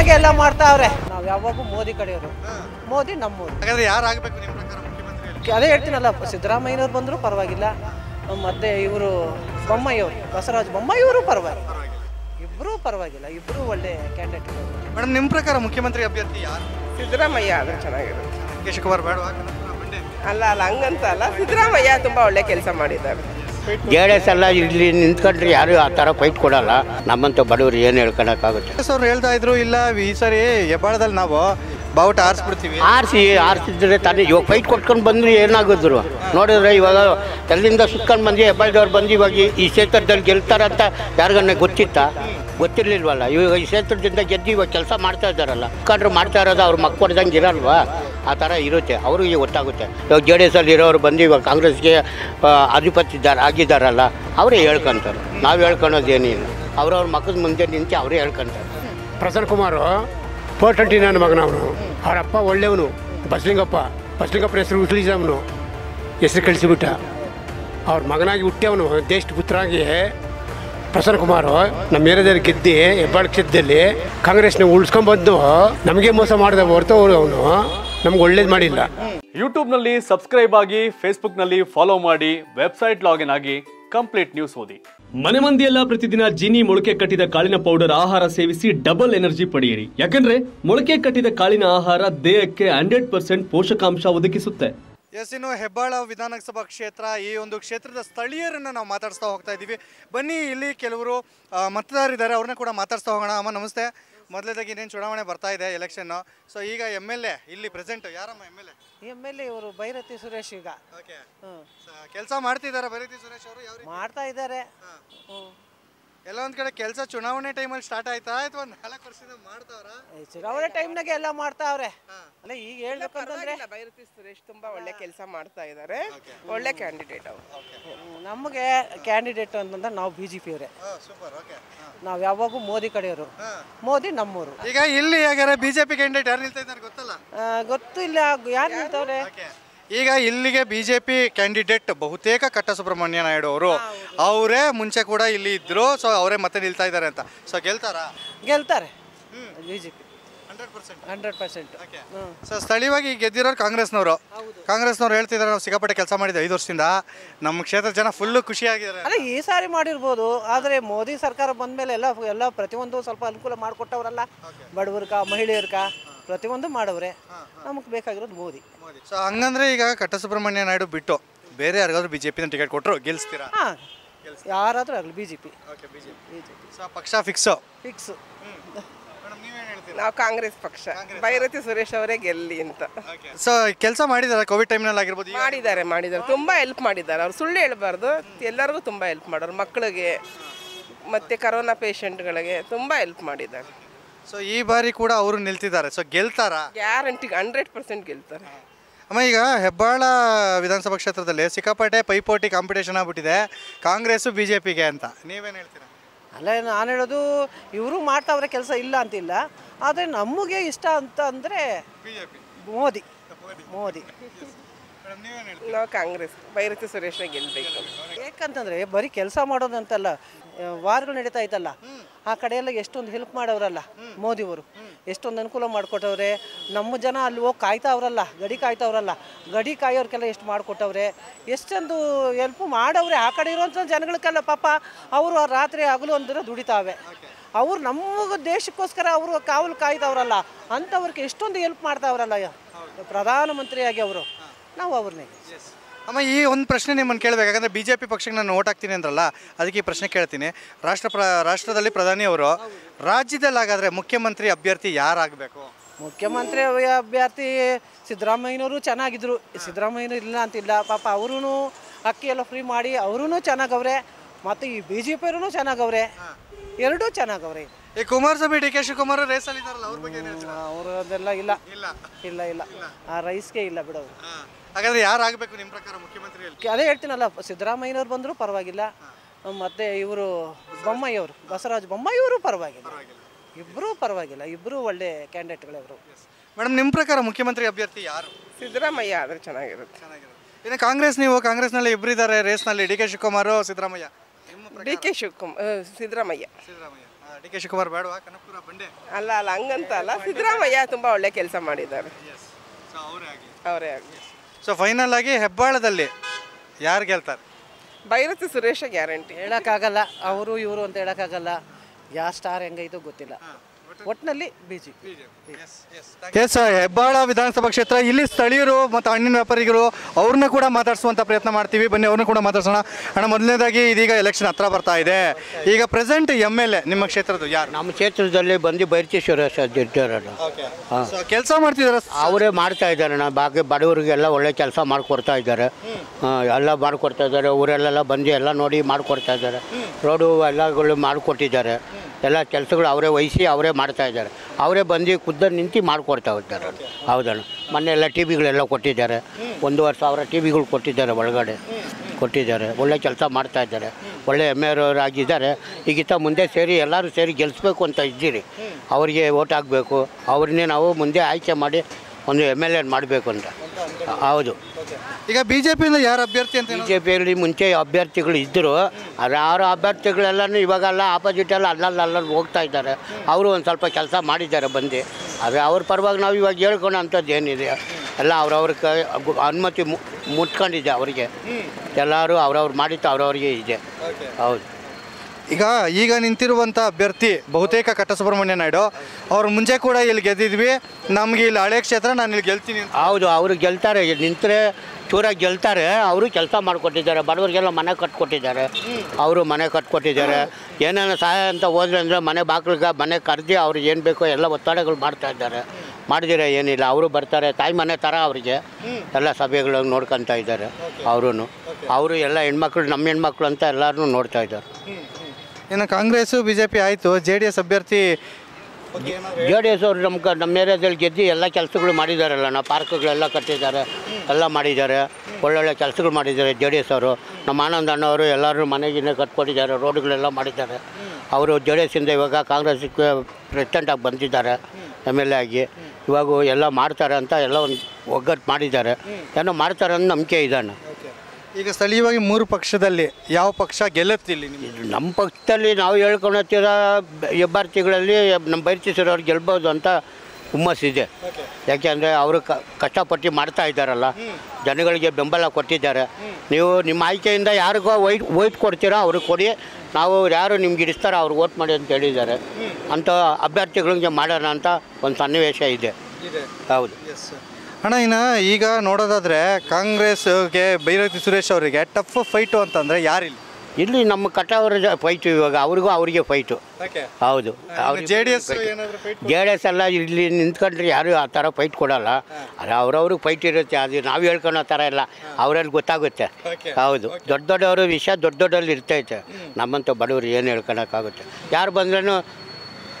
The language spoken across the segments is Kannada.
ಟೈಮ್ನಾಗೆ ಎಲ್ಲ ಮಾಡ್ತಾವ್ರೆ ನಾವು ಯಾವಾಗೂ ಮೋದಿ ಕಡೆಯವರು. ಮೋದಿ ನಮ್ಮೂರು. ಹಾಗಾದ್ರೆ ಯಾರು ಆಗಬೇಕು ನಿಮ್ಮ ಪ್ರಕಾರ ಮುಖ್ಯಮಂತ್ರಿ ಅದೇ ಹೇಳ್ತೀನಲ್ಲ ಸಿದ್ದರಾಮಯ್ಯನವ್ರು ಬಂದರೂ ಪರವಾಗಿಲ್ಲ. ಮತ್ತೆ ಇವರು ಬೊಮ್ಮಾಯಿಯವರು ಬಸವರಾಜ ಬೊಮ್ಮಾಯಿಯವರು ಪರವಾಗಿಲ್ಲ. ಇಬ್ಬರೂ ಪರವಾಗಿಲ್ಲ ಇಬ್ಬರೂ ಒಳ್ಳೆ ಕ್ಯಾಂಡಿಡೇಟ್ ಮೇಡಮ್ ನಿಮ್ಮ ಪ್ರಕಾರ ಮುಖ್ಯಮಂತ್ರಿ ಅಭ್ಯರ್ಥಿ ಯಾರು? ಸಿದ್ದರಾಮಯ್ಯ ಆದ್ರೆ ಚೆನ್ನಾಗಿರುತ್ತೆ. ಶಿವಕುಮಾರ್ ಬೇಡವಾ? ಅಲ್ಲ ಅಲ್ಲ ಹಂಗಂತ ಅಲ್ಲ. ಸಿದ್ದರಾಮಯ್ಯ ತುಂಬ ಒಳ್ಳೆ ಕೆಲಸ ಮಾಡಿದ್ದಾರೆ. ಜೆ ಡಿ ಎಸ್ ಎಲ್ಲ ಇಲ್ಲಿ ನಿಂತ್ಕೊಂಡ್ರೆ ಯಾರು ಆ ಥರ ಫೈಟ್ ಕೊಡಲ್ಲ. ನಮ್ಮಂತ ಬಡವರು ಏನು ಹೇಳ್ಕೊಳಕ್ಕಾಗುತ್ತೆ? ಆಗುತ್ತೆ ಅವ್ರು ಹೇಳ್ತಾ ಇದ್ರು ಇಲ್ಲ ಈ ಸರಿ ಹೆಬ್ಬಾಳದಲ್ಲಿ ನಾವು ಬಾವುಟ ಆರಿಸ್ಬಿಡ್ತೀವಿ. ಆರಿಸಿ ಆರಿಸಿದ್ರೆ ತಾನೇ ಇವಾಗ ಫೈಟ್ ಕೊಟ್ಕೊಂಡು ಬಂದ್ರೆ ಏನಾಗಿದ್ರು? ನೋಡಿದ್ರೆ ಇವಾಗ ತಲ್ಲಿಂದ ಸುತ್ಕೊಂಡು ಬಂದು ಹೆಬ್ಬಾಳದವ್ರು ಬಂದು ಇವಾಗ ಈ- ಈ ಕ್ಷೇತ್ರದಲ್ಲಿ ಗೆಲ್ತಾರಂತ ಯಾರಿಗನ್ನ ಗೊತ್ತಿತ್ತಾ? ಗೊತ್ತಿರ್ಲಿಲ್ವಲ್ಲ? ಇವಾಗ ಈ ಕ್ಷೇತ್ರದಿಂದ ಗೆದ್ದು ಇವಾಗ ಕೆಲಸ ಮಾಡ್ತಾ ಇದ್ದಾರಲ್ಲ? ಕಂಡ್ರು ಮಾಡ್ತಾ ಇರೋದು ಅವ್ರ ಮಕ್ಕ ಹೊಡೆದಂಗೆ ಇರಲ್ವಾ? ಆ ಥರ ಇರುತ್ತೆ. ಅವ್ರಿಗೆ ಗೊತ್ತಾಗುತ್ತೆ. ಇವಾಗ ಜೆ ಡಿ ಎಸ್ ಅಲ್ಲಿ ಇರೋರು ಬಂದು ಇವಾಗ ಕಾಂಗ್ರೆಸ್ಗೆ ಅಧಿಪತಿ ಅಧಿಪತಿದ್ದಾರೆ, ಆಗಿದ್ದಾರಲ್ಲ, ಅವರೇ ಹೇಳ್ಕೊಂತಾರೆ. ನಾವು ಹೇಳ್ಕೊಳೋದೇನಿಲ್ಲ ಅವ್ರವ್ರ ಮಕ್ಕಳ ಮುಂದೆ ನಿಂತು ಅವರೇ ಹೇಳ್ಕೊಂತಾರೆ. ಪ್ರಸನ್ನ ಕುಮಾರು ಪೋರ್ಟಂಟಿ ನನ್ನ ಮಗನ ಅವನು. ಅವರಪ್ಪ ಒಳ್ಳೆಯವನು. ಬಸಲಿಂಗಪ್ಪ. ಬಸಲಿಂಗಪ್ಪನ ಹೆಸರು ಉಸಲಿಸವನು ಹೆಸರು ಕಳಿಸಿಬಿಟ್ಟ. ಅವ್ರ ಮಗನಾಗಿ ಹುಟ್ಟ್ಯವನು. ದೇಶದ ಪುತ್ರಾಗಿ ಪ್ರಸನ್ನ ಕುಮಾರ್ ನಮ್ಮ ಏರಿಯಾದಲ್ಲಿ ಗೆದ್ದು ಹೆಬ್ಬಾಳ ಕ್ಷೇತ್ರದಲ್ಲಿ ಕಾಂಗ್ರೆಸ್ನ ಉಳಿಸ್ಕೊಂಡ್ಬಂದು ನಮಗೆ ಮೋಸ ಮಾಡಿದ ಹೊರತು ಅವನು. ನಮ್ಗೆ ಒಳ್ಳೇದು ಮಾಡಿಲ್ಲ. ಯೂಟ್ಯೂಬ್ನಲ್ಲಿ ಸಬ್ಸ್ಕ್ರೈಬ್ ಆಗಿ ಫೇಸ್ಬುಕ್ನಲ್ಲಿ ಫಾಲೋ ಮಾಡಿ ವೆಬ್ಸೈಟ್ ಲಾಗಿನ್ ಆಗಿ ಕಂಪ್ಲೀಟ್ ನ್ಯೂಸ್ ಓದಿ. ಮನೆ ಮಂದಿಯೆಲ್ಲ ಪ್ರತಿದಿನ ಜೀನಿ ಮೊಳಕೆ ಕಟ್ಟಿದ ಕಾಳಿನ ಪೌಡರ್ ಆಹಾರ ಸೇವಿಸಿ ಡಬಲ್ ಎನರ್ಜಿ ಪಡೆಯಿರಿ. ಯಾಕಂದ್ರೆ ಮೊಳಕೆ ಕಟ್ಟಿದ ಕಾಳಿನ ಆಹಾರ ದೇಹಕ್ಕೆ ಹಂಡ್ರೆಡ್ ಪರ್ಸೆಂಟ್ ಪೋಷಕಾಂಶ ಒದಗಿಸುತ್ತೆ. ಎಸ್ ಇನ್ನು ಹೆಬ್ಬಾಳ ವಿಧಾನಸಭಾ ಕ್ಷೇತ್ರ ಈ ಒಂದು ಕ್ಷೇತ್ರದ ಸ್ಥಳೀಯರನ್ನು ನಾವು ಮಾತಾಡಿಸ್ತಾ ಹೋಗ್ತಾ ಇದ್ದೀವಿ. ಬನ್ನಿ ಇಲ್ಲಿ ಕೆಲವರು ಮತದಾರ ಮತದಾರರಿದ್ದಾರೆ ಅವ್ರನ್ನ ಕೂಡ ಮಾತಾಡಿಸ್ತಾ ಹೋಗೋಣ. ಅಮ್ಮ ನಮಸ್ತೆ. ಮೊದಲೇದಾಗಿ ಇನ್ನೇನು ಚುನಾವಣೆ ಬರ್ತಾ ಇದೆ ಎಲೆಕ್ಷನ್ ಸೊ ಈಗ ಎಂ ಎಲ್ ಎ ಇಲ್ಲಿ ಪ್ರೆಸೆಂಟ್ ಯಾರಮ್ಮ M L A? M L A ಇವರು ಭೈರತಿ ಸುರೇಶ್ ಈಗ. ಕೆಲಸ ಮಾಡ್ತಿದ್ದಾರೆ ಭೈರತಿ ಸುರೇಶ್ ಅವರು ಮಾಡ್ತಾ ಇದ್ದಾರೆ. ಹ್ಞೂ ಎಲ್ಲ ಒಂದ್ ಕಡೆ ಕೆಲಸ ಚುನಾವಣೆ ಟೈಮಲ್ಲಿ ಸ್ಟಾರ್ಟ್ ಆಯ್ತಾ? ಅಥವಾ ನಾಲ್ಕು ವರ್ಷದಿಂದ ಮಾಡ್ತಾವ್ರ? ಈ ಚುನಾವಣೆ ಟೈಮ್ನಾಗೆ ಎಲ್ಲ ಮಾಡ್ತಾವ್ರೆ. ಅಲ್ಲ ಈಗ ಹೇಳ್ಬೇಕಂತಂದ್ರೆ ಬೈರತಿ ಸುರೇಶ್ ತುಂಬಾ ಒಳ್ಳೆ ಕೆಲಸ ಮಾಡ್ತಾ ಇದ್ದಾರೆ ಒಳ್ಳೆ ಕ್ಯಾಂಡಿಡೇಟ್ ಅವರು. ನಮಗೆ ಕ್ಯಾಂಡಿಡೇಟ್ ಅಂತಂದ್ರೆ ನಾವು ಬಿ ಜೆ ಪಿಯವರೇ ಸೂಪರ್ ಓಕೆ ನಾವು ಯಾವಾಗೂ ಮೋದಿ ಕಡೆಯವರು. ಮೋದಿ ನಮ್ಮೂರು. ಈಗ ಇಲ್ಲಿ ಹೇಗಾರ ಬಿಜೆಪಿ ಕ್ಯಾಂಡಿಡೇಟ್ ಯಾರು ನಿಲ್ತಾ ಇದ್ದಾರೆ ಗೊತ್ತಲ್ಲ? ಆ, ಗೊತ್ತಿಲ್ಲ ಯಾರು ನಿಲ್ತವ್ರೆ? ಈಗ ಇಲ್ಲಿಗೆ ಬಿಜೆಪಿ ಕ್ಯಾಂಡಿಡೇಟ್ ಬಹುತೇಕ ಕಟ್ಟ ಸುಬ್ರಹ್ಮಣ್ಯ ನಾಯ್ಡು ಅವರು ಅವರೇ ಮುಂಚೆ ಕೂಡ ಇಲ್ಲಿ ಇದ್ರು ಸೊ ಅವರೇ ಮತ್ತೆ ನಿಲ್ತಾ ಇದ್ದಾರೆ ಅಂತ. ಸೊ ಗೆಲ್ತಾರಾ? ಗೆಲ್ತಾರೆ. B J P hundred percent. Sir ಸ್ಥಳೀಯವಾಗಿ ಗೆದ್ದಿರೋರು ಕಾಂಗ್ರೆಸ್ನವರು. ಕಾಂಗ್ರೆಸ್ನವ್ರು ಹೇಳ್ತಿದ್ದಾರೆ ನಾವು ಸಿಕ್ಕಾಪಟ್ಟೆ ಕೆಲಸ ಮಾಡಿದ್ದೆ ಐದು ವರ್ಷದಿಂದ. ನಮ್ಮ ಕ್ಷೇತ್ರದ ಜನ ಫುಲ್ಲು ಖುಷಿಯಾಗಿದ್ದಾರೆ. ಅಲ್ಲ ಈ ಸಾರಿ ಮಾಡಿರ್ಬೋದು ಆದರೆ ಮೋದಿ ಸರ್ಕಾರ ಬಂದಮೇಲೆ ಎಲ್ಲ ಎಲ್ಲ ಪ್ರತಿಯೊಂದು ಸ್ವಲ್ಪ ಅನುಕೂಲ ಮಾಡಿಕೊಟ್ಟವರಲ್ಲ. ಬಡವ್ರಕ ಮಹಿಳೆಯರ್ಕ ಪ್ರತಿಯೊಂದು ಮಾಡವ್ರೆ. ನಮಗೆ ಬೇಕಾಗಿರೋದು ಮೋದಿ. ಸೊ ಹಂಗಂದ್ರೆ ಈಗ ಕಟ್ಟಸುಬ್ರಹ್ಮಣ್ಯ ನಾಯ್ಡು ಬಿಟ್ಟು ಬೇರೆ ಯಾರಿಗಾದ್ರೂ ಬಿಜೆಪಿನ ಟಿಕೆಟ್ ಕೊಟ್ಟರು ಗೆಲ್ಸ್ತೀರಾ? ಯಾರಾದರೂ ಆಗಲಿ B J P BJP. B J P ಪಕ್ಷ ಫಿಕ್ಸು ಫಿಕ್ಸು ನಾವು ಕಾಂಗ್ರೆಸ್ ಪಕ್ಷ. ಭೈರತಿ ಸುರೇಶ್ ಅವರೇ ಗೆಲ್ಲಿ ಅಂತ. ಸೊ ಕೆಲಸ ಮಾಡಿದಾರೆ? ಕೋವಿಡ್ ಟೈಮ್ನಲ್ಲಿ ಆಗಿರ್ಬೋದು ಮಾಡಿದ್ದಾರೆ ಮಾಡಿದ್ದಾರೆ. ತುಂಬಾ ಹೆಲ್ಪ್ ಮಾಡಿದ್ದಾರೆ. ಅವ್ರು ಸುಳ್ಳು ಹೇಳ್ಬಾರ್ದು. ಎಲ್ಲರಿಗೂ ತುಂಬಾ ಹೆಲ್ಪ್ ಮಾಡೋರು. ಮಕ್ಕಳಿಗೆ ಮತ್ತೆ ಕರೋನಾ ಪೇಷಂಟ್ಗಳಿಗೆ ತುಂಬಾ ಹೆಲ್ಪ್ ಮಾಡಿದ್ದಾರೆ. ಸೊ ಈ ಬಾರಿ ಕೂಡ ಅವರು ನಿಲ್ತಿದ್ದಾರೆ. ಸೊ ಗೆಲ್ತಾರಾ? ಗ್ಯಾರಂಟಿ ಹಂಡ್ರೆಡ್ ಪರ್ಸೆಂಟ್ ಗೆಲ್ತಾರೆ. ಅಮ್ಮ ಈಗ ಹೆಬ್ಬಾಳ ವಿಧಾನಸಭಾ ಕ್ಷೇತ್ರದಲ್ಲಿ ಸಿಕ್ಕಾಪಟ್ಟೆ ಪೈಪೋಟಿ ಕಾಂಪಿಟೇಷನ್ ಆಗ್ಬಿಟ್ಟಿದೆ. ಕಾಂಗ್ರೆಸ್ ಬಿ ಜೆ ಪಿಗೆ ಅಂತ. ನೀವೇನು ಹೇಳ್ತೀರಾ? ಅಲ್ಲ ನಾನು ಹೇಳೋದು ಇವರು ಮಾಡ್ತಾವ್ರೆ ಕೆಲಸ ಇಲ್ಲ ಅಂತಿಲ್ಲ ಆದರೆ ನಮಗೆ ಇಷ್ಟ ಅಂತ ಅಂದರೆ ಮೋದಿ. ಮೋದಿ. ನಾವು ಕಾಂಗ್ರೆಸ್ ಬೈರತಿ ಸುರೇಶ್ನ ಗೆಲ್ಲಬೇಕು ಯಾಕಂತಂದ್ರೆ ಬರೀ ಕೆಲಸ ಮಾಡೋದಂತಲ್ಲ ವಾರ್ಗಳು ವಾರಗಳು ನಡೀತಾ ಇತ್ತಲ್ಲ ಆ ಕಡೆಯೆಲ್ಲ ಎಲ್ಲ ಎಷ್ಟೊಂದು ಹೆಲ್ಪ್ ಮಾಡೋರಲ್ಲ ಮೋದಿಯವರು. ಎಷ್ಟೊಂದು ಅನುಕೂಲ ಮಾಡಿಕೊಟ್ಟವ್ರೆ. ನಮ್ಮ ಜನ ಅಲ್ಲಿ ಹೋಗಿ ಕಾಯ್ತಾವ್ರಲ್ಲ, ಗಡಿ ಕಾಯ್ತಾವ್ರಲ್ಲ. ಗಡಿ ಕಾಯೋರ್ಕೆಲ್ಲ ಎಷ್ಟು ಮಾಡಿಕೊಟ್ಟವ್ರೆ. ಎಷ್ಟೊಂದು ಹೆಲ್ಪ್ ಮಾಡವ್ರೆ. ಆ ಕಡೆ ಇರೋಂಥ ಜನಗಳಿಗೆಲ್ಲ ಪಾಪ ಅವರು ರಾತ್ರಿ ಹಗಲು ಅಂದ್ರೆ ದುಡಿತಾವೆ. ಅವ್ರು ನಮ್ಮ ದೇಶಕ್ಕೋಸ್ಕರ ಅವರು ಕಾವಲು ಕಾಯ್ತಾವ್ರಲ್ಲ. ಅಂಥವ್ರಿಗೆ ಎಷ್ಟೊಂದು ಹೆಲ್ಪ್ ಮಾಡ್ತಾವ್ರಲ್ಲ ಪ್ರಧಾನಮಂತ್ರಿಯಾಗಿ ಅವರು. ನಾವು ಅವ್ರನ್ನೇ. ಅಮ್ಮ ಈ ಒಂದು ಪ್ರಶ್ನೆ ನಿಮ್ಮನ್ನು ಕೇಳಬೇಕು. ಯಾಕಂದರೆ ಬಿ ಜೆ ಪಿ ಪಕ್ಷಕ್ಕೆ ನಾನು ಓಟ್ ಹಾಕ್ತೀನಿ ಅಂದ್ರಲ್ಲ ಅದಕ್ಕೆ ಈ ಪ್ರಶ್ನೆ ಕೇಳ್ತೀನಿ. ರಾಷ್ಟ್ರ ಪ್ರ ರಾಷ್ಟ್ರದಲ್ಲಿ ಪ್ರಧಾನಿ ಅವರು ರಾಜ್ಯದಲ್ಲಿ ಹಾಗಾದರೆ ಮುಖ್ಯಮಂತ್ರಿ ಅಭ್ಯರ್ಥಿ ಯಾರಾಗಬೇಕು? ಮುಖ್ಯಮಂತ್ರಿ ಅಭ್ಯರ್ಥಿ ಸಿದ್ದರಾಮಯ್ಯನವರು ಚೆನ್ನಾಗಿದ್ರು. ಸಿದ್ದರಾಮಯ್ಯನವರು ಇಲ್ಲ ಅಂತಿಲ್ಲ ಪಾಪ ಅವರೂ ಅಕ್ಕಿ ಎಲ್ಲ ಫ್ರೀ ಮಾಡಿ ಅವರೂ ಚೆನ್ನಾಗವ್ರೆ ಮತ್ತು ಈ ಬಿ ಜೆ ಪಿಯವ್ರೂ ಚೆನ್ನಾಗವ್ರೆ ಎರಡೂ ಚೆನ್ನಾಗವ್ರೆ. ಈ ಕುಮಾರಸ್ವಾಮಿ ಡಿ ಕೆ ಶಿವಕುಮಾರ್ ರೇಸಲ್ಲಿ ಇದಾರಲ್ಲ ಅವ್ರ ಬಗ್ಗೆ ಏನು ಹೇಳ್ತೀರಾ? ಅವರು ಅದೆಲ್ಲ ಇಲ್ಲ. ಇಲ್ಲ. ಇಲ್ಲ ಇಲ್ಲ. ಆ ರೈಸ್ಗೆ ಇಲ್ಲ ಬಿಡೋದು ಹಾಗಾದ್ರೆ ಯಾರು ಆಗಬೇಕು ನಿಮ್ಮ ಪ್ರಕಾರ ಮುಖ್ಯಮಂತ್ರಿ ಅದೇ ಹೇಳ್ತೀನಲ್ಲ ಸಿದ್ದರಾಮಯ್ಯನವ್ರು ಬಂದರೂ ಪರವಾಗಿಲ್ಲ. ಮತ್ತೆ ಇವರು ಬೊಮ್ಮಾಯಿಯವರು ಬಸವರಾಜ ಬೊಮ್ಮಾಯಿಯವರು ಪರವಾಗಿಲ್ಲ. ಇಬ್ಬರೂ ಪರವಾಗಿಲ್ಲ ಇಬ್ಬರೂ ಒಳ್ಳೆ ಕ್ಯಾಂಡಿಡೇಟ್ಗಳವರು ಮೇಡಮ್ ನಿಮ್ಮ ಪ್ರಕಾರ ಮುಖ್ಯಮಂತ್ರಿ ಅಭ್ಯರ್ಥಿ ಯಾರು? ಸಿದ್ದರಾಮಯ್ಯ ಆದರೆ ಚೆನ್ನಾಗಿರುತ್ತೆ. ಚೆನ್ನಾಗಿರೋದು ಇನ್ನು ಕಾಂಗ್ರೆಸ್ ನೀವು ಕಾಂಗ್ರೆಸ್ನಲ್ಲಿ ಇಬ್ರು ಇದ್ದಾರೆ ರೇಸ್ನಲ್ಲಿ ಡಿ ಕೆ ಶಿವಕುಮಾರ್ ಸಿದ್ದರಾಮಯ್ಯ. ನಿಮ್ಮ D K Shivakumar Siddaramaiah. Siddaramaiah. D K Shivakumar ಬೇಡವಾ? ಕನಕಪುರ ಬಂಡೆ? ಅಲ್ಲ ಅಲ್ಲ ಹಂಗಂತ ಅಲ್ಲ. ಸಿದ್ದರಾಮಯ್ಯ ತುಂಬ ಒಳ್ಳೆ ಕೆಲಸ ಮಾಡಿದ್ದಾರೆ. ಅವರೇ ಆಗಿ ಸೊ ಫೈನಲ್ ಆಗಿ ಹೆಬ್ಬಾಳದಲ್ಲಿ ಯಾರು ಗೆಲ್ತಾರೆ? ಭೈರತಿ ಸುರೇಶ ಗ್ಯಾರಂಟಿ. ಹೇಳೋಕ್ಕಾಗಲ್ಲ. ಅವರು ಇವರು ಅಂತ ಹೇಳೋಕ್ಕಾಗಲ್ಲ. ಯಾವ ಸ್ಟಾರ್ ಹೆಂಗೈತೋ ಗೊತ್ತಿಲ್ಲ. ಒಟ್ಟಿನಲ್ಲಿ ಬಿಜೆಪಿ. ಎಸ್ ಹೆಬ್ಬಾಳ ವಿಧಾನಸಭಾ ಕ್ಷೇತ್ರ ಇಲ್ಲಿ ಸ್ಥಳೀಯರು ಮತ್ತು ಹಣ್ಣಿನ ವ್ಯಾಪಾರಿಗಳು ಅವ್ರನ್ನ ಕೂಡ ಮಾತಾಡಿಸುವಂಥ ಪ್ರಯತ್ನ ಮಾಡ್ತೀವಿ. ಬನ್ನಿ ಅವ್ರನ್ನ ಕೂಡ ಮಾತಾಡ್ಸೋಣ. ಅಣ್ಣ ಮೊದಲನೇದಾಗಿ ಇದೀಗ ಎಲೆಕ್ಷನ್ ಹತ್ರ ಬರ್ತಾ ಇದೆ. ಈಗ ಪ್ರೆಸೆಂಟ್ ಎಂ ಎಲ್ ಎ ನಿಮ್ಮ ಕ್ಷೇತ್ರದ ಯಾರು? ನಮ್ಮ ಕ್ಷೇತ್ರದಲ್ಲಿ ಬಂದು ಬೈರ್ತಿ ಹಾಂ. ಕೆಲಸ ಮಾಡ್ತಿದ್ದಾರೆ ಅವರೇ ಮಾಡ್ತಾ ಇದ್ದಾರಣ್ಣ ಬಾಕಿ ಬಡವರಿಗೆಲ್ಲ ಒಳ್ಳೆ ಕೆಲಸ ಮಾಡಿಕೊಡ್ತಾ ಇದ್ದಾರೆ. ಎಲ್ಲ ಮಾಡಿಕೊಡ್ತಾ ಇದ್ದಾರೆ. ಊರಲ್ಲೆಲ್ಲ ಬಂದು ಎಲ್ಲ ನೋಡಿ ಮಾಡಿಕೊಡ್ತಾ ಇದ್ದಾರೆ. ರೋಡು ಎಲ್ಲಗಳು ಮಾಡಿಕೊಟ್ಟಿದ್ದಾರೆ. ಎಲ್ಲ ಕೆಲಸಗಳು ಅವರೇ ವಹಿಸಿ ಅವರೇ ಮಾಡ್ತಾ ಇದ್ದಾರೆ. ಅವರೇ ಬಂದು ಖುದ್ದ ನಿಂತು ಮಾಡಿಕೊಡ್ತಾ ಇದ್ದಾರೆ. ಹೌದಣ್ಣ ಮೊನ್ನೆ ಎಲ್ಲ ಟಿ ವಿಗಳೆಲ್ಲ ಕೊಟ್ಟಿದ್ದಾರೆ. ಒಂದೂವರೆ ಸಾವಿರ ಟಿ ವಿಗಳು ಕೊಟ್ಟಿದ್ದಾರೆ ಒಳಗಡೆ. ಕೊಟ್ಟಿದ್ದಾರೆ. ಒಳ್ಳೆ ಕೆಲಸ ಮಾಡ್ತಾ ಇದ್ದಾರೆ. ಒಳ್ಳೆ ಆಗಿದ್ದಾರೆ. ಈಗಿತ್ತ ಮುಂದೆ ಸೇರಿ ಎಲ್ಲರೂ ಸೇರಿ ಗೆಲ್ಲಿಸ್ಬೇಕು ಅಂತ ಇದ್ದೀರಿ. ಅವರಿಗೆ ಓಟ್ ಹಾಕಬೇಕು. ಅವ್ರನ್ನೇ ನಾವು ಮುಂದೆ ಆಯ್ಕೆ ಮಾಡಿ ಒಂದು ಎಂ ಎಲ್ ಎ ಮಾಡಬೇಕು ಅಂತ. ಹೌದು. ಈಗ ಬಿಜೆಪಿಯಿಂದ ಯಾರು ಅಭ್ಯರ್ಥಿ ಅಂತ ಬಿ ಜೆ ಪಿಯಲ್ಲಿ ಮುಂಚೆ ಅಭ್ಯರ್ಥಿಗಳು ಇದ್ದರು. ಅದು ಯಾರು ಅಭ್ಯರ್ಥಿಗಳೆಲ್ಲನೂ ಇವಾಗೆಲ್ಲ ಆಪೋಸಿಟ್ ಎಲ್ಲ ಅಲ್ಲಲ್ಲಿ ಅಲ್ಲಲ್ಲಿ ಹೋಗ್ತಾ ಇದ್ದಾರೆ. ಅವರು ಒಂದು ಸ್ವಲ್ಪ ಕೆಲಸ ಮಾಡಿದ್ದಾರೆ ಬಂದು. ಆದರೆ ಅವ್ರ ಪರವಾಗಿ ನಾವು ಇವಾಗ ಹೇಳ್ಕೊಳೋ ಅಂಥದ್ದು ಏನಿದೆ. ಎಲ್ಲ ಅವ್ರವ್ರ ಕ ಅನುಮತಿ ಮು- ಮುಟ್ಕೊಂಡಿದೆ ಅವರಿಗೆ. ಎಲ್ಲರೂ ಅವ್ರವ್ರು ಮಾಡಿದ್ದು ಅವ್ರವ್ರಿಗೆ ಇದೆ. ಹೌದು. ಈಗ ಈಗ ನಿಂತಿರುವಂಥ ಅಭ್ಯರ್ಥಿ ಬಹುತೇಕ ಕಟ್ಟಸುಬ್ರಹ್ಮಣ್ಯ ನಾಯ್ಡು. ಅವ್ರು ಮುಂಚೆ ಕೂಡ ಇಲ್ಲಿ ಗೆದ್ದಿದ್ವಿ. ನಮಗೆ ಇಲ್ಲಿ ಹಳೆ ಕ್ಷೇತ್ರ ನಾನು ಇಲ್ಲಿ ಗೆಲ್ತೀನಿ ಹೌದು ಅವರು ಗೆಲ್ತಾರೆ. ನಿಂತರೆ ಚೂರಾಗಿ ಗೆಲ್ತಾರೆ. ಅವರು ಕೆಲಸ ಮಾಡಿಕೊಟ್ಟಿದ್ದಾರೆ. ಬಡವರಿಗೆಲ್ಲ ಮನೆ ಕಟ್ಕೊಟ್ಟಿದ್ದಾರೆ. ಅವರು ಮನೆ ಕಟ್ಕೊಟ್ಟಿದ್ದಾರೆ. ಏನೇನು ಸಹಾಯ ಅಂತ ಹೋದ್ರೆ ಅಂದರೆ ಮನೆ ಬಾಗಿಲಿಗೆ ಮನೆ ಕರೆದಿ ಅವ್ರಿಗೆ ಏನು ಬೇಕೋ ಎಲ್ಲ ಒತ್ತಡಗಳು ಮಾಡ್ತಾ ಇದ್ದಾರೆ. ಮಾಡಿದಿರ ಏನಿಲ್ಲ. ಅವರು ಬರ್ತಾರೆ. ತಾಯಿ ಮನೆ ಥರ ಅವರಿಗೆ. ಎಲ್ಲ ಸಭೆಗಳನ್ನು ನೋಡ್ಕೊತಾ ಇದ್ದಾರೆ. ಅವರು ಅವರು ಎಲ್ಲ ಹೆಣ್ಮಕ್ಳು ನಮ್ಮ ಹೆಣ್ಮಕ್ಳು ಅಂತ ಎಲ್ಲರೂ ನೋಡ್ತಾ ಇದ್ದಾರೆ. ಇನ್ನು ಕಾಂಗ್ರೆಸ್ ಬಿ ಜೆ ಪಿ ಆಯಿತು. ಜೆ ಡಿ ಎಸ್ ಅಭ್ಯರ್ಥಿ ಜೆ ಡಿ ಎಸ್ ಅವರು ನಮ್ಮ ನಮ್ಮ ಏರಿಯಾದಲ್ಲಿ ಗೆದ್ದು ಎಲ್ಲ ಕೆಲಸಗಳು ಮಾಡಿದಾರಲ್ಲ ನಾವು ಪಾರ್ಕ್ಗಳೆಲ್ಲ ಕಟ್ಟಿದ್ದಾರೆ, ಎಲ್ಲ ಮಾಡಿದ್ದಾರೆ. ಒಳ್ಳೊಳ್ಳೆ ಕೆಲಸಗಳು ಮಾಡಿದ್ದಾರೆ ಜೆ ಡಿ ಎಸ್ ಅವರು. ನಮ್ಮ ಆನಂದ್ ಅಣ್ಣವರು ಎಲ್ಲರೂ ಮನೆಗಿನೇ ಕಟ್ಕೊಟ್ಟಿದ್ದಾರೆ, ರೋಡ್ಗಳೆಲ್ಲ ಮಾಡಿದ್ದಾರೆ. ಅವರು ಜೆ ಡಿ ಎಸ್ಸಿಂದ ಇವಾಗ ಕಾಂಗ್ರೆಸ್ಗೆ ಪ್ರೆಸಿಡೆಂಟಾಗಿ ಬಂದಿದ್ದಾರೆ, ಎಂ ಎಲ್ ಎ ಆಗಿ. ಇವಾಗ ಎಲ್ಲ ಮಾಡ್ತಾರೆ ಅಂತ ಎಲ್ಲ ಒಂದು ಒಗ್ಗಟ್ಟು ಮಾಡಿದ್ದಾರೆ. ಏನೋ ಮಾಡ್ತಾರೆ ಅನ್ನೋ ನಂಬಿಕೆ ಇದೆ ಅಣ್ಣ. ಈಗ ಸ್ಥಳೀಯವಾಗಿ ಮೂರು ಪಕ್ಷದಲ್ಲಿ ಯಾವ ಪಕ್ಷ ಗೆಲ್ಲುತ್ತಿಲ್ಲಿ ನಿಮಗೆ? ನಮ್ಮ ಪಕ್ಷದಲ್ಲಿ ನಾವು ಹೇಳ್ಕೊಳತ್ತಿರೋ ಅಭ್ಯರ್ಥಿಗಳಲ್ಲಿ ನಮ್ಮ ಬೈರ್ತಿಸಿರೋರು ಗೆಲ್ಬೋದು ಅಂತ ಹುಮ್ಮಸ್ಸಿದೆ ಯಾಕೆಂದರೆ ಅವರು ಕ ಕಷ್ಟಪಟ್ಟು ಮಾಡ್ತಾ ಇದ್ದಾರಲ್ಲ. ಜನಗಳಿಗೆ ಬೆಂಬಲ ಕೊಟ್ಟಿದ್ದಾರೆ. ನೀವು ನಿಮ್ಮ ಆಯ್ಕೆಯಿಂದ ಯಾರಿಗೋ ವೈಟ್ ವೈಟ್ ಕೊಡ್ತೀರೋ ಅವ್ರಿಗೆ ಕೊಡಿ. ನಾವು ಯಾರು ನಿಮ್ಗೆ ಇಡಿಸ್ತಾರೋ ಅವ್ರು ವೋಟ್ ಮಾಡಿ ಅಂತ ಹೇಳಿದ್ದಾರೆ. ಅಂಥ ಅಭ್ಯರ್ಥಿಗಳಿಗೆ ಮಾಡೋಣ ಅಂತ ಒಂದು ಸನ್ನಿವೇಶ ಇದೆ. ಹೌದು. ಅಣ್ಣ ಇನ್ನು ಈಗ ನೋಡೋದಾದರೆ ಕಾಂಗ್ರೆಸ್ಗೆ ಬೈರತಿ ಸುರೇಶ್ ಅವರಿಗೆ ಟಫ್ ಫೈಟು ಅಂತಂದರೆ ಯಾರಿಲ್ಲ? ಇಲ್ಲಿ ನಮ್ಮ ಕಟ್ಟವರ ಫೈಟು ಇವಾಗ ಅವ್ರಿಗೂ ಅವರಿಗೆ ಫೈಟು ಹೌದು. J D S J D S ಎಲ್ಲ ಇಲ್ಲಿ ನಿಂತ್ಕೊಂಡ್ರೆ ಯಾರು ಆ ಥರ ಫೈಟ್ ಕೊಡಲ್ಲ. ಅದು ಅವ್ರವ್ರಿಗೆ ಫೈಟ್ ಇರುತ್ತೆ ಅದು ನಾವು ಹೇಳ್ಕೊಳೋ ಥರ ಇಲ್ಲ. ಅವರಲ್ಲಿ ಗೊತ್ತಾಗುತ್ತೆ. ಹೌದು. ದೊಡ್ಡ ದೊಡ್ಡವರು ವಿಷಯ ದೊಡ್ಡ ದೊಡ್ಡಲ್ಲಿ ಇರ್ತೈತೆ. ನಮ್ಮಂಥ ಬಡವರು ಏನು ಹೇಳ್ಕೊಳಕ್ಕಾಗುತ್ತೆ. ಯಾರು ಬಂದ್ರೂ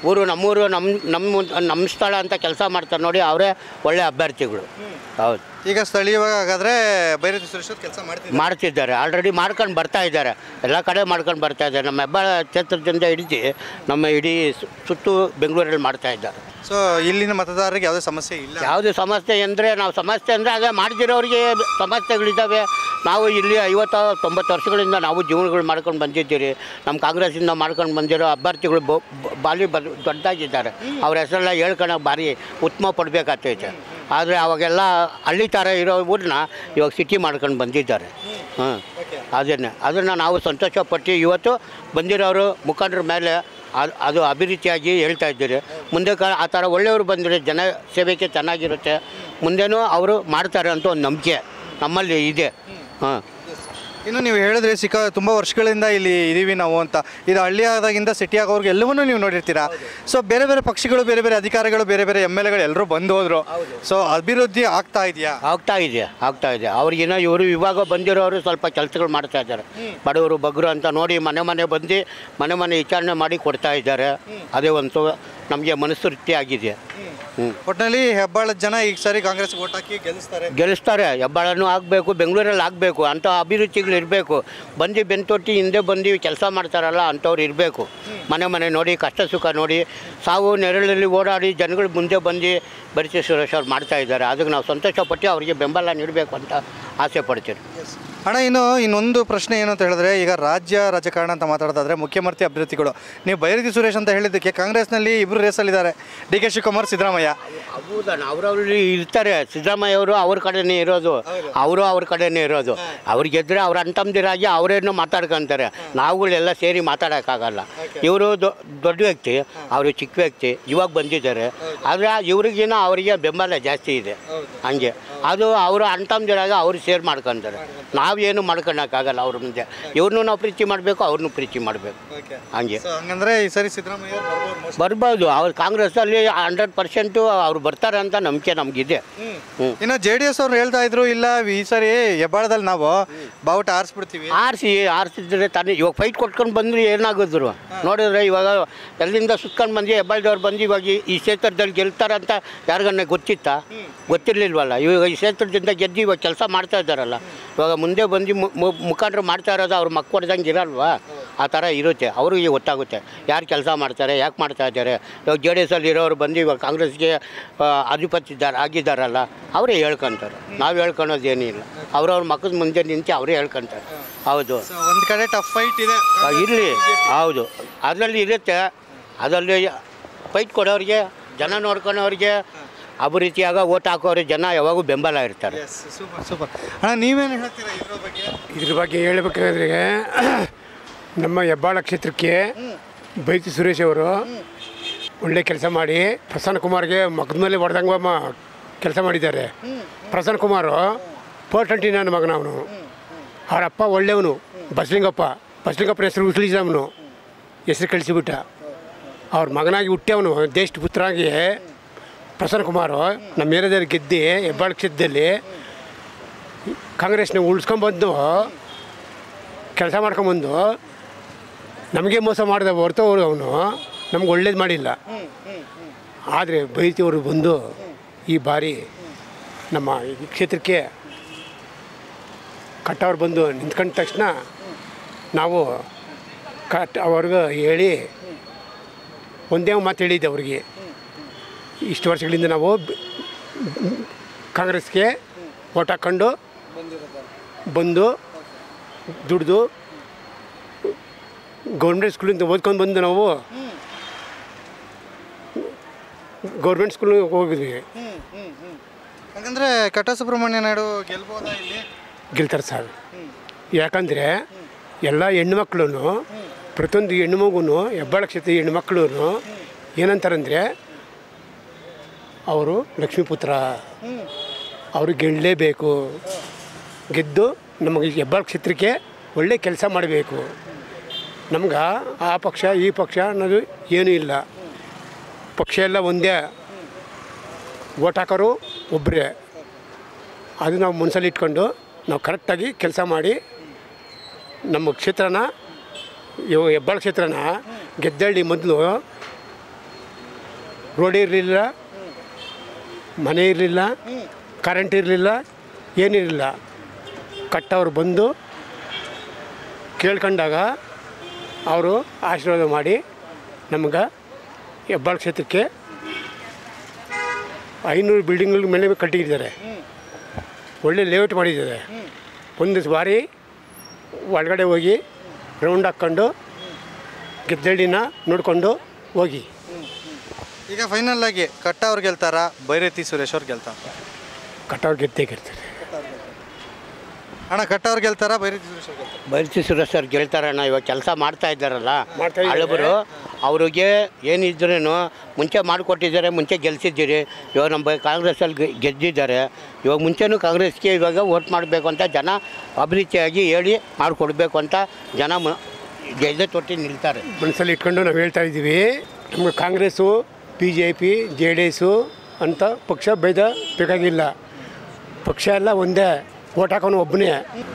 ಊರು ನಮ್ಮೂರು ನಮ್ಮ ನಮ್ಮ ನಮ್ಮ ಸ್ಥಳ ಅಂತ ಕೆಲಸ ಮಾಡ್ತಾರೆ ನೋಡಿ ಅವರೇ ಒಳ್ಳೆ ಅಭ್ಯರ್ಥಿಗಳು. ಹೌದು. ಈಗ ಸ್ಥಳೀಯವಾಗಿ ಹಾಗಾದ್ರೆ ಅವ್ರು ಕೆಲಸ ಮಾಡ್ತಿದ್ದಾರೆ. ಮಾಡ್ತಿದ್ದಾರೆ. ಆಲ್ರೆಡಿ ಮಾಡ್ಕೊಂಡು ಬರ್ತಾ ಇದ್ದಾರೆ. ಎಲ್ಲ ಕಡೆ ಮಾಡ್ಕೊಂಡು ಬರ್ತಾ ಇದ್ದಾರೆ. ನಮ್ಮ ಹೆಬ್ಬಾಳ ಕ್ಷೇತ್ರದಿಂದ ಹಿಡಿದು ನಮ್ಮ ಇಡೀ ಸುತ್ತು ಬೆಂಗಳೂರಲ್ಲಿ ಮಾಡ್ತಾ ಇದ್ದಾರೆ. ಸೊ ಇಲ್ಲಿನ ಮತದಾರರಿಗೆ ಯಾವುದೇ ಸಮಸ್ಯೆ ಇಲ್ಲ. ಯಾವುದೇ ಸಮಸ್ಯೆ ಅಂದರೆ ನಾವು ಸಮಸ್ಯೆ ಅಂದರೆ ಅದೇ ಮಾಡ್ದಿರೋರಿಗೆ ಸಮಸ್ಯೆಗಳಿದ್ದಾವೆ. ನಾವು ಇಲ್ಲಿ ಐವತ್ತು ತೊಂಬತ್ತು ವರ್ಷಗಳಿಂದ ನಾವು ಜೀವನಗಳು ಮಾಡ್ಕೊಂಡು ಬಂದಿದ್ದೀರಿ. ನಮ್ಮ ಕಾಂಗ್ರೆಸ್ಸಿಂದ ಮಾಡ್ಕೊಂಡು ಬಂದಿರೋ ಅಭ್ಯರ್ಥಿಗಳು ಬಾಲಿ ಬ ದೊಡ್ಡದಾಗಿದ್ದಾರೆ ಅವ್ರ ಹೆಸರೆಲ್ಲ ಹೇಳ್ಕೊಳಕ್ಕೆ ಭಾರಿ ಉತ್ತಮ ಪಡಬೇಕಾಗ್ತೈತೆ. ಆದರೆ ಅವಾಗೆಲ್ಲ ಹಳ್ಳಿ ಥರ ಇರೋ ಊರನ್ನ ಇವಾಗ ಸಿಟಿ ಮಾಡ್ಕೊಂಡು ಬಂದಿದ್ದಾರೆ. ಹಾಂ ಅದನ್ನೇ. ಅದನ್ನು ನಾವು ಸಂತೋಷಪಟ್ಟು ಇವತ್ತು ಬಂದಿರೋರು ಮುಖಂಡರ ಮೇಲೆ ಅದು ಅದು ಅಭಿವೃದ್ಧಿಯಾಗಿ ಹೇಳ್ತಾ ಇದ್ದೀರಿ. ಮುಂದೆ ಕಾಲ ಆ ಥರ ಒಳ್ಳೆಯವರು ಬಂದರೆ ಜನ ಸೇವೆಗೆ ಚೆನ್ನಾಗಿರುತ್ತೆ. ಮುಂದೆನೂ ಅವರು ಮಾಡ್ತಾರೆ ಅಂತ ಒಂದು ನಂಬಿಕೆ ನಮ್ಮಲ್ಲಿ ಇದೆ. ಹಾಂ. ಇನ್ನು ನೀವು ಹೇಳಿದ್ರೆ ಸಿಕ್ಕ ತುಂಬ ವರ್ಷಗಳಿಂದ ಇಲ್ಲಿ ಇದ್ದೀವಿ ನಾವು ಅಂತ. ಇದು ಹಳ್ಳಿ ಆದಾಗಿಂದ ಸಿಟಿ ಆಗೋರ್ಗೆ ಎಲ್ಲವನ್ನೂ ನೀವು ನೋಡಿರ್ತೀರಾ. ಸೊ ಬೇರೆ ಬೇರೆ ಪಕ್ಷಗಳು ಬೇರೆ ಬೇರೆ ಅಧಿಕಾರಿಗಳು ಬೇರೆ ಬೇರೆ ಎಂ ಎಲ್ ಎಗಳು ಎಲ್ಲರೂ ಬಂದು ಹೋದ್ರು ಸೊ ಅಭಿವೃದ್ಧಿ ಆಗ್ತಾ ಇದೆಯಾ? ಆಗ್ತಾ ಇದೆಯಾ? ಆಗ್ತಾ ಇದೆ ಅವ್ರಿಗಿನ್ನ ಇವರು ಇವಾಗ ಬಂದಿರೋರು ಸ್ವಲ್ಪ ಕೆಲಸಗಳು ಮಾಡ್ತಾ ಇದ್ದಾರೆ. ಬಡವರು ಬಗ್ರು ಅಂತ ನೋಡಿ ಮನೆ ಮನೆ ಬಂದು ಮನೆ ಮನೆ ವಿಚಾರಣೆ ಮಾಡಿ ಕೊಡ್ತಾ ಇದ್ದಾರೆ. ಅದೇ ಒಂದು ನಮಗೆ ಮನಸ್ಸು ಆಗಿದೆ ಹ್ಞೂ ಒಟ್ಟಿನಲ್ಲಿ ಹೆಬ್ಬಾಳದ ಜನ ಈಗ ಸರಿ ಕಾಂಗ್ರೆಸ್ ಓಟ್ ಹಾಕಿ ಗೆಲ್ಲಿಸ್ತಾರೆ. ಗೆಲ್ಲಿಸ್ತಾರೆ. ಹೆಬ್ಬಾಳನು ಆಗಬೇಕು ಬೆಂಗಳೂರಲ್ಲಿ ಆಗಬೇಕು ಅಂಥ ಅಭಿರುಚಿಗಳು ಇರಬೇಕು. ಬಂದು ಬೆನ್ತೊಟ್ಟಿ ಹಿಂದೆ ಬಂದು ಕೆಲಸ ಮಾಡ್ತಾರಲ್ಲ ಅಂಥವ್ರು ಇರಬೇಕು. ಮನೆ ಮನೆ ನೋಡಿ ಕಷ್ಟ ಸುಖ ನೋಡಿ ಸಾವು ನೆರಳಲ್ಲಿ ಓಡಾಡಿ ಜನಗಳು ಮುಂದೆ ಬಂದು ಬರಿಸಿ ಸುರೇಶ್ ಅವ್ರು ಮಾಡ್ತಾ ಇದ್ದಾರೆ. ಅದಕ್ಕೆ ನಾವು ಸಂತೋಷಪಟ್ಟು ಅವರಿಗೆ ಬೆಂಬಲ ನೀಡಬೇಕು ಅಂತ ಆಸೆ ಪಡ್ತೀನಿ. ಅಣ್ಣ ಇನ್ನು ಇನ್ನೊಂದು ಪ್ರಶ್ನೆ ಏನು ಅಂತ ಹೇಳಿದ್ರೆ ಈಗ ರಾಜ್ಯ ರಾಜಕಾರಣ ಅಂತ ಮಾತಾಡೋದಾದ್ರೆ ಮುಖ್ಯಮಂತ್ರಿ ಅಭ್ಯರ್ಥಿಗಳು. ನೀವು ಬೈರತಿ ಸುರೇಶ್ ಅಂತ ಹೇಳಿದ್ದಕ್ಕೆ ಕಾಂಗ್ರೆಸ್ನಲ್ಲಿ ಇಬ್ಬರು ರೇಸಲ್ಲಿದ್ದಾರೆ. D K Shivakumar Siddaramaiah. ಹೌದಣ್ಣ ಅವ್ರವ್ರು ಇರ್ತಾರೆ. ಸಿದ್ದರಾಮಯ್ಯ ಅವರು ಅವ್ರ ಕಡೆನೇ ಇರೋದು. ಅವರು ಅವ್ರ ಕಡೆನೇ ಇರೋದು. ಅವ್ರು ಗೆದ್ರೆ ಅವ್ರ ಅಂತಮ್ದಿರಾಗಿ ಅವರೇನು ಮಾತಾಡ್ಕೊಂತಾರೆ. ನಾವುಗಳೆಲ್ಲ ಸೇರಿ ಮಾತಾಡೋಕ್ಕಾಗಲ್ಲ. ಇವರು ದೊಡ್ಡ ವ್ಯಕ್ತಿ ಅವರು ಚಿಕ್ಕ ವ್ಯಕ್ತಿ ಇವಾಗ ಬಂದಿದ್ದಾರೆ. ಆದರೆ ಇವ್ರಿಗಿನ ಅವರಿಗೆ ಬೆಂಬಲ ಜಾಸ್ತಿ ಇದೆ. ಹಂಗೆ. ಅದು ಅವರು ಅಣ್ತಂದಿರಾಗ ಅವ್ರು ಶೇರ್ ಮಾಡ್ಕೊಂತಾರೆ. ನಾವೇನು ಮಾಡ್ಕೊಳಕ್ಕಾಗಲ್ಲ ಅವ್ರ ಮುಂದೆ. ಇವ್ರನ್ನೂ ನಾವು ಪ್ರೀತಿ ಮಾಡಬೇಕು ಅವ್ರನ್ನೂ ಪ್ರೀತಿ ಮಾಡಬೇಕು. ಹಂಗೆ. ಹಂಗಂದ್ರೆ ಈ ಸರಿ ಸಿದ್ದರಾಮಯ್ಯ ಬರ್ಬೋದು ಅವ್ರು ಕಾಂಗ್ರೆಸ್ಸಲ್ಲಿ ಹಂಡ್ರೆಡ್ ಪರ್ಸೆಂಟು ಅವ್ರು ಬರ್ತಾರೆ ಅಂತ ನಂಬಿಕೆ ನಮಗಿದೆ. ಹ್ಞೂ ಇನ್ನು ಜೆ ಡಿ ಎಸ್ ಅವ್ರು ಹೇಳ್ತಾ ಇದ್ರು ಇಲ್ಲ ಈ ಸರಿ ಹೆಬ್ಬಾಳದಲ್ಲಿ ನಾವು ಬಾವುಟ ಆರಿಸ್ಬಿಡ್ತೀವಿ. ಆರಿಸಿ ಆರಿಸಿದ್ರೆ ತಾನೇ ಇವಾಗ ಫೈಟ್ ಕೊಟ್ಕೊಂಡು ಬಂದ್ರೆ ಏನಾಗಿದ್ರು? ನೋಡಿದ್ರೆ ಇವಾಗ ಎಲ್ಲಿಂದ ಸುತ್ಕೊಂಡು ಬಂದು ಹೆಬ್ಬಾಳದವ್ರು ಬಂದು ಇವಾಗ ಈ- ಈ ಕ್ಷೇತ್ರದಲ್ಲಿ ಗೆಲ್ತಾರಂತ ಯಾರಿಗನ್ನ ಗೊತ್ತಿತ್ತಾ? ಗೊತ್ತಿರಲಿಲ್ವಲ್ಲ. ಇವಾಗ ಈ ಕ್ಷೇತ್ರದಿಂದ ಗೆದ್ದು ಇವಾಗ ಕೆಲಸ ಮಾಡ್ತಾ ಇದ್ದಾರಲ್ಲ. ಇವಾಗ ಮುಂದೆ ಬಂದು ಮುಖಂಡರು ಮಾಡ್ತಾ ಇರೋದು ಅವ್ರು ಮಕ್ಕಳ್ದಂಗೆ ಇರಲ್ವಾ? ಆ ಥರ ಇರುತ್ತೆ. ಅವ್ರಿಗೆ ಗೊತ್ತಾಗುತ್ತೆ. ಯಾರು ಕೆಲಸ ಮಾಡ್ತಾರೆ ಯಾಕೆ ಮಾಡ್ತಾ ಇದ್ದಾರೆ? ಇವಾಗ ಜೆ ಡಿ ಎಸ್ಸಲ್ಲಿ ಇರೋರು ಬಂದು ಇವಾಗ ಕಾಂಗ್ರೆಸ್ಗೆ ಅಧಿಪತಿದ್ದಾರೆ ಆಗಿದ್ದಾರಲ್ಲ ಅವರೇ ಹೇಳ್ಕೊಂತಾರೆ. ನಾವು ಹೇಳ್ಕೊಳೋದೇನಿಲ್ಲ ಅವ್ರವ್ರ ಮಕ್ಕಳ ಮುಂದೆ ನಿಂತು ಅವರೇ ಹೇಳ್ಕೊಂತಾರೆ. ಹೌದು. ಒಂದು ಒಂದ್ ಕಡೆ ಟಫ್ ಫೈಟ್ ಇದೆ. ಇರಲಿ. ಹೌದು. ಅದರಲ್ಲಿ ಇರುತ್ತೆ. ಅದರಲ್ಲಿ ಫೈಟ್ ಕೊಡೋರಿಗೆ ಜನ ನೋಡ್ಕೊಳೋರಿಗೆ ಅಭಿವೃದ್ಧಿಯಾಗ ಓಟ್ ಹಾಕೋರು ಜನ ಯಾವಾಗೂ ಬೆಂಬಲ ಇರ್ತಾರೆ. ಸೂಪರ್ ಸೂಪರ್ ಅಣ್ಣ ನೀವೇನು ಹೇಳ್ತೀರಾ ಇದ್ರ ಬಗ್ಗೆ? ಇದ್ರ ಬಗ್ಗೆ ಹೇಳ್ಬೇಕಾದ್ರೆ ನಮ್ಮ ಹೆಬ್ಬಾಳ ಕ್ಷೇತ್ರಕ್ಕೆ ಬೈತಿ ಸುರೇಶ್ ಅವರು ಒಳ್ಳೆ ಕೆಲಸ ಮಾಡಿ ಪ್ರಸನ್ನ ಕುಮಾರ್ಗೆ ಮಗದ ಮೇಲೆ ಹೊಡೆದಂಗೆ ಕೆಲಸ ಮಾಡಿದ್ದಾರೆ. ಪ್ರಸನ್ನ ಕುಮಾರು ಪೋರ್ಟಂಟಿ ನನ್ನ ಮಗನ ಅವನು. ಅವ್ರ ಅಪ್ಪ ಒಳ್ಳೆಯವನು. ಬಸಲಿಂಗಪ್ಪ ಬಸಲಿಂಗಪ್ಪನ ಹೆಸರು ಉಸ್ಲಿಸವನು ಹೆಸರು ಕಳಿಸಿಬಿಟ್ಟ. ಅವ್ರ ಮಗನಾಗಿ ಹುಟ್ಟ್ಯವನು ದೇಶ ಪುತ್ರಾಗಿ ಪ್ರಸನ್ನ ಕುಮಾರು, ನಮ್ಮ ಏರಿಯಾದಲ್ಲಿ ಗೆದ್ದು, ಹೆಬ್ಬಾಳ ಕ್ಷೇತ್ರದಲ್ಲಿ ಕಾಂಗ್ರೆಸ್ನ ಉಳಿಸ್ಕೊಂಬಂದು ಕೆಲಸ ಮಾಡ್ಕೊಂಬಂದು ನಮಗೆ ಮೋಸ ಮಾಡಿದ ಅವರು ಅವನು ನಮ್ಗೆ ಒಳ್ಳೇದು ಮಾಡಿಲ್ಲ. ಆದರೆ ಬೈತಿಯವರು ಬಂದು ಈ ಬಾರಿ ನಮ್ಮ ಈ ಕ್ಷೇತ್ರಕ್ಕೆ ಕಟ್ಟವ್ರು ಬಂದು ನಿಂತ್ಕೊಂಡ ತಕ್ಷಣ ನಾವು ಕಟ್ ಅವ್ರಿಗೆ ಹೇಳಿ ಒಂದೇ ಮಾತು ಹೇಳಿದ್ದೆ ಅವ್ರಿಗೆ. ಇಷ್ಟು ವರ್ಷಗಳಿಂದ ನಾವು ಕಾಂಗ್ರೆಸ್ಗೆ ಓಟ್ ಹಾಕ್ಕೊಂಡು ಬಂದು ದುಡ್ದು ಗೌರ್ಮೆಂಟ್ ಸ್ಕೂಲಿಂದ ಓದ್ಕೊಂಡು ಬಂದು ನಾವು ಗೌರ್ಮೆಂಟ್ ಸ್ಕೂಲಿಗೆ ಹೋಗಿದ್ವಿ. ಹಂಗಂದ್ರೆ ಕಟ್ಟ ಸುಬ್ರಹ್ಮಣ್ಯ ನಾಯ್ಡು ಗೆಲ್ಬೋದಾ ಇಲ್ಲಿ? ಗೆಲ್ತಾರೆ ಸರ್. ಯಾಕಂದರೆ ಎಲ್ಲ ಹೆಣ್ಮಕ್ಳು ಪ್ರತಿಯೊಂದು ಹೆಣ್ಣು ಮಗುನು ಹೆಬ್ಬಾಳ ಕ್ಷೇತ್ರ ಹೆಣ್ಮಕ್ಳು ಏನಂತಾರಂದರೆ ಅವರು ಲಕ್ಷ್ಮೀಪುತ್ರ. ಅವರು ಗೆಲ್ಲಲೇಬೇಕು. ಗೆದ್ದು ನಮಗೆ ಹೆಬ್ಬಾಳ ಕ್ಷೇತ್ರಕ್ಕೆ ಒಳ್ಳೆ ಕೆಲಸ ಮಾಡಬೇಕು. ನಮ್ಗೆ ಆ ಪಕ್ಷ, ಈ ಪಕ್ಷ ಅನ್ನೋದು ಏನೂ ಇಲ್ಲ. ಪಕ್ಷ ಎಲ್ಲ ಒಂದೇ. ಓಟ್ ಹಾಕೋರು ಒಬ್ಬರೇ ಅದು ನಾವು ಮನಸ್ಸಲ್ಲಿ ಇಟ್ಕೊಂಡು ನಾವು ಕರೆಕ್ಟಾಗಿ ಕೆಲಸ ಮಾಡಿ ನಮ್ಮ ಕ್ಷೇತ್ರನ ಇವ ಹೆಬ್ಬಾಳ ಕ್ಷೇತ್ರನ ಗೆದ್ದಳ್ಳಿ ಮೊದಲು ರೋಡ್ ಇರಲಿಲ್ಲ ಮನೆ ಇರಲಿಲ್ಲ ಕರೆಂಟ್ ಇರಲಿಲ್ಲ ಏನಿರಲಿಲ್ಲ ಕಟ್ಟವ್ರು ಬಂದು ಕೇಳ್ಕೊಂಡಾಗ ಅವರು ಆಶೀರ್ವಾದ ಮಾಡಿ ನಮ್ಗೆ ಹೆಬ್ಬಾಳ ಕ್ಷೇತ್ರಕ್ಕೆ ಐನೂರು ಬಿಲ್ಡಿಂಗ್ಗಳ ಮೇಲೆ ಕಟ್ಟಿದ್ದಾರೆ. ಒಳ್ಳೆ ಲೇಔಟ್ ಮಾಡಿದ್ದಾರೆ. ಒಂದು ಬಾರಿ ಒಳಗಡೆ ಹೋಗಿ ರೌಂಡ್ ಹಾಕ್ಕೊಂಡು ಗೆದ್ದಳ್ಳಿನ ನೋಡಿಕೊಂಡು ಹೋಗಿ. ಈಗ ಫೈನಲ್ ಆಗಿ ಕಟ್ಟ ಅವ್ರು ಗೆಲ್ತಾರಾ ಬೈರತಿ ಸುರೇಶ್ ಅವ್ರು ಗೆಲ್ತಾರ? ಕಟ್ಟವ್ರು ಗೆದ್ದೇ ಗೆಲ್ತಾರೆ. ಅಣ್ಣ ಕಟ್ಟ ಅವ್ರು ಗೆಲ್ತಾರಾ ಬೈರತಿ ಸುರೇಶ್ ಅವ್ರು ಗೆಲ್ತಾರ? ಬೈರತಿ ಸುರೇಶ್ ಅವ್ರು ಗೆಲ್ತಾರಣ್ಣ ಇವಾಗ ಕೆಲಸ ಮಾಡ್ತಾ ಇದ್ದಾರಲ್ಲ. ಹಳಬರು ಅವ್ರಿಗೆ ಏನಿದ್ರೂ ಮುಂಚೆ ಮಾಡಿಕೊಟ್ಟಿದ್ದಾರೆ ಮುಂಚೆ ಗೆಲ್ಸಿದ್ದೀರಿ. ಇವಾಗ ನಮ್ಮ ಕಾಂಗ್ರೆಸ್ಸಲ್ಲಿ ಗೆ- ಗೆದ್ದಿದ್ದಾರೆ. ಇವಾಗ ಮುಂಚೆನೂ ಕಾಂಗ್ರೆಸ್ಗೆ ಇವಾಗ ವೋಟ್ ಮಾಡಬೇಕು ಅಂತ ಜನ ಅಭಿರುಚಿಯಾಗಿ ಹೇಳಿ ಮಾಡಿಕೊಡ್ಬೇಕು ಅಂತ ಜನ ಮ ಗೆದ್ದೆ ತೊಟ್ಟಿ ನಿಲ್ತಾರೆ. ಮನಸ್ಸಲ್ಲಿ ಇಟ್ಕೊಂಡು ನಾವು ಹೇಳ್ತಾ ಇದ್ದೀವಿ. ನಮ್ಮ Congress B J P J D S ಅಂತ ಪಕ್ಷ ಭೇದ ಬೇಕಾಗಿಲ್ಲ. ಪಕ್ಷ ಎಲ್ಲ ಒಂದೇ ಓಟ್ ಹಾಕೋನು ಒಬ್ಬನೇ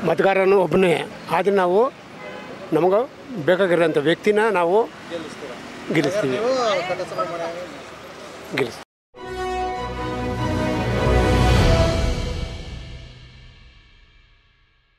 ಮತಗಾರನು ಒಬ್ಬನೇ ಆದರೆ ನಾವು ನಮಗೆ ಬೇಕಾಗಿರೋಂಥ ವ್ಯಕ್ತಿನ ನಾವು ಗೆಲ್ಲಿಸ್ತೀವಿ. ಗೆಲ್ಲಿಸ್ತೀವಿ.